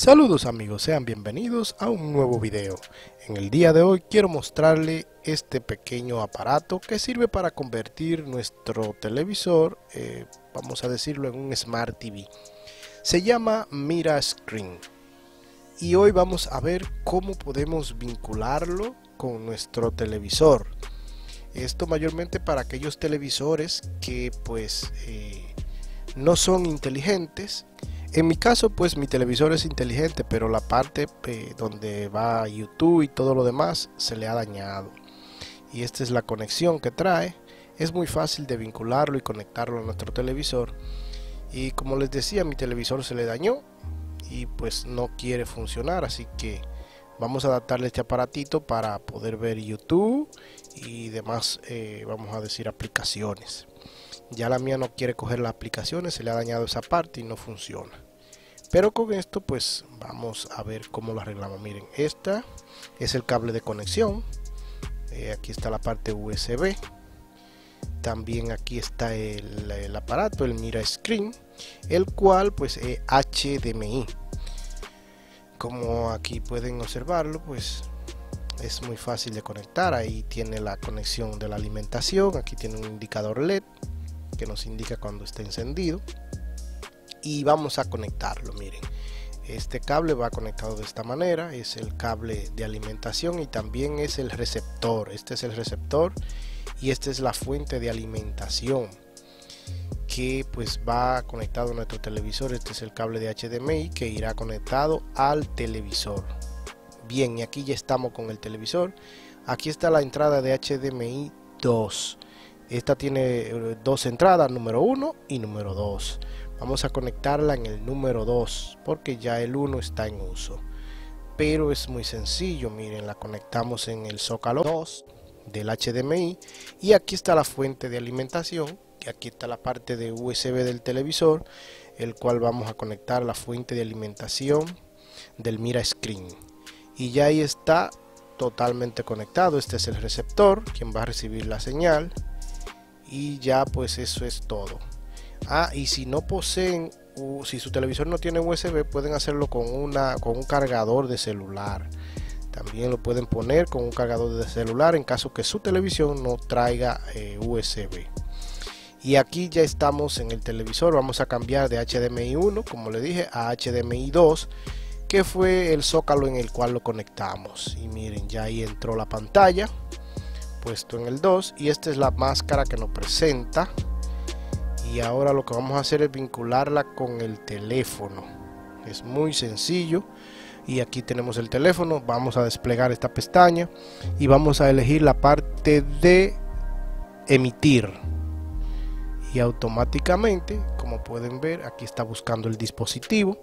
Saludos amigos, sean bienvenidos a un nuevo video. En el día de hoy quiero mostrarle este pequeño aparato que sirve para convertir nuestro televisor, eh, vamos a decirlo, en un Smart TV. Se llama Mira Screen. Y hoy vamos a ver cómo podemos vincularlo con nuestro televisor. Esto mayormente para aquellos televisores que pues eh, no son inteligentes en mi caso, pues mi televisor es inteligente, pero la parte eh, donde va YouTube y todo lo demás se le ha dañado. Y esta es la conexión que trae. Es muy fácil de vincularlo y conectarlo a nuestro televisor. Y como les decía, mi televisor se le dañó y pues no quiere funcionar, así que vamos a adaptarle este aparatito para poder ver YouTube y demás, eh, vamos a decir, aplicaciones. Ya la mía no quiere coger las aplicaciones, se le ha dañado esa parte y no funciona. Pero con esto pues vamos a ver cómo lo arreglamos. Miren, esta es el cable de conexión. Eh, aquí está la parte USB. También aquí está el, el, aparato, el Mira Screen, el cual pues es HDMI. Como aquí pueden observarlo, pues es muy fácil de conectar. Ahí tiene la conexión de la alimentación. Aquí tiene un indicador LED que nos indica cuando está encendido y vamos a conectarlo miren. Este cable va conectado de esta manera es el cable de alimentación y también es el receptor. Este es el receptor y esta es la fuente de alimentación que pues va conectado a nuestro televisor. Este es el cable de HDMI que irá conectado al televisor. Bien y aquí ya estamos con el televisor. Aquí está la entrada de HDMI 2 esta tiene eh, dos entradas número 1 y número 2 vamos a conectarla en el número 2 porque ya el 1 está en uso. Pero es muy sencillo miren la conectamos en el zócalo 2 del HDMI y aquí está la fuente de alimentación aquí está la parte de USB del televisor el cual vamos a conectar la fuente de alimentación del Mira Screen. Y ya ahí está totalmente conectado este es el receptor quien va a recibir la señal y ya pues eso es todo Ah, y si no poseen, si su televisor no tiene USB, pueden hacerlo con, una, con un cargador de celular. También lo pueden poner con un cargador de celular en caso que su televisión no traiga eh, USB. Y aquí ya estamos en el televisor. Vamos a cambiar de HDMI 1, como le dije, a HDMI 2, que fue el zócalo en el cual lo conectamos. Y miren, ya ahí entró la pantalla, puesto en el 2. Y esta es la máscara que nos presenta y ahora lo que vamos a hacer es vincularla con el teléfono. Es muy sencillo. Y aquí tenemos el teléfono. Vamos a desplegar esta pestaña y vamos a elegir la parte de emitir. Y automáticamente como pueden ver aquí está buscando el dispositivo.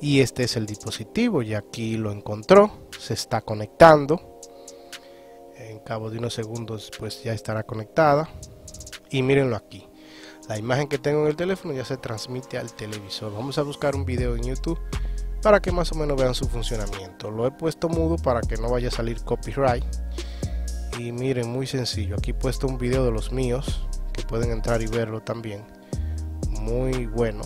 Y este es el dispositivo. Y aquí lo encontró. Se está conectando. En cabo de unos segundos pues ya estará conectada. Y mírenlo aquí la imagen que tengo en el teléfono ya se transmite al televisor. Vamos a buscar un video en youtube para que más o menos vean su funcionamiento. Lo he puesto mudo para que no vaya a salir copyright. Y miren muy sencillo. Aquí he puesto un video de los míos que pueden entrar y verlo también. Muy bueno.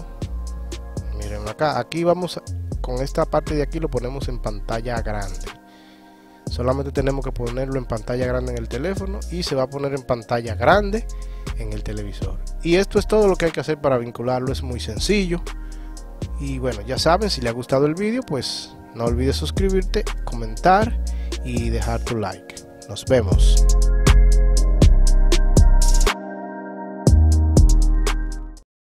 Miren acá aquí vamos con esta parte de aquí lo ponemos en pantalla grande solamente tenemos que ponerlo en pantalla grande en el teléfono y se va a poner en pantalla grande en el televisor. Y esto es todo lo que hay que hacer para vincularlo, es muy sencillo. Y bueno, ya saben, si le ha gustado el vídeo, pues no olvides suscribirte, comentar y dejar tu like. Nos vemos.